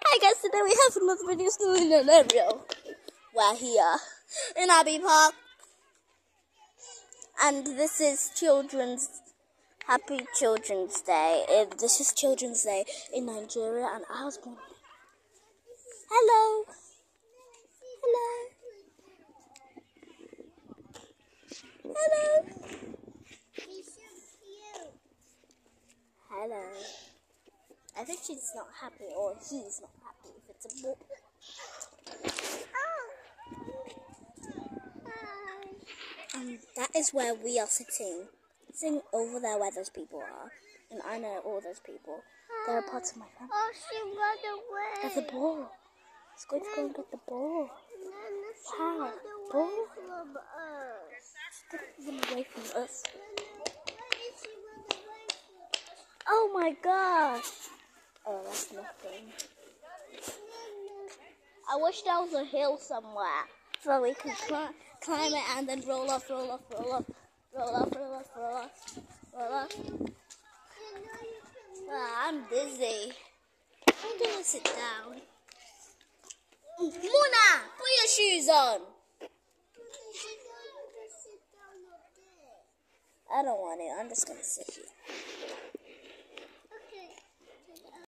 Hi guys, today we have another video still in area. We're here in Abbey Park. And this is Children's Happy Children's Day. Uh, This is Children's Day in Nigeria and I was born. Hello. Hello. Hello. Hello. I think she's not happy or he's not happy if it's a boy. Oh. And that is where we are sitting. Sitting over there where those people are. And I know all those people. They're a part of my family. Oh, she ran away. There's a ball. Let's go go and get the ball. Wow, ball. away from us. Get them away from us. Why did she run away from us? Oh my gosh. I wish there was a hill somewhere so we could climb, climb it and then roll off, roll off, roll off, roll off, roll off, roll off, roll off. Ah, I'm dizzy. I'm gonna sit down. Mona, put your shoes on. I don't want it. I'm just gonna sit here.